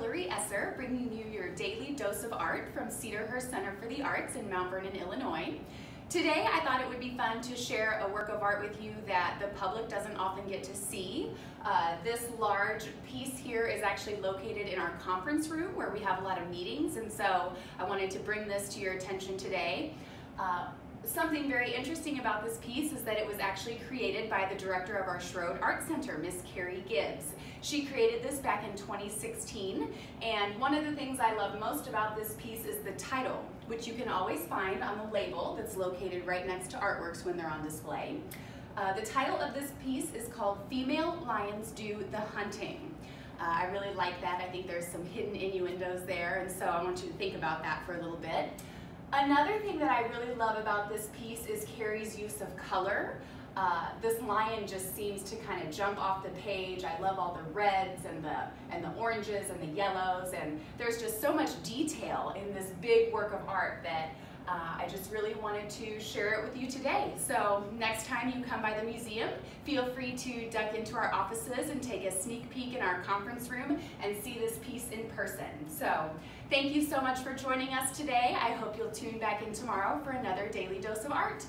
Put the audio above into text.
Hillary Esser, bringing you your daily dose of art from Cedarhurst Center for the Arts in Mount Vernon, Illinois. Today, I thought it would be fun to share a work of art with you that the public doesn't often get to see. Uh, this large piece here is actually located in our conference room where we have a lot of meetings, and so I wanted to bring this to your attention today. Uh, Something very interesting about this piece is that it was actually created by the director of our Shrode Art Center, Miss Carrie Gibbs. She created this back in 2016, and one of the things I love most about this piece is the title, which you can always find on the label that's located right next to artworks when they're on display. Uh, the title of this piece is called Female Lions Do the Hunting. Uh, I really like that. I think there's some hidden innuendos there, and so I want you to think about that for a little bit. Another thing that I really love about this piece is Carrie's use of color. Uh, this lion just seems to kind of jump off the page. I love all the reds and the, and the oranges and the yellows and there's just so much detail in this big work of art that uh, I just really wanted to share it with you today. So next time you come by the museum, feel free to duck into our offices and take a sneak peek in our conference room and see this piece in person. So thank you so much for joining us today. I hope you'll tune back in tomorrow for another Daily Dose of Art.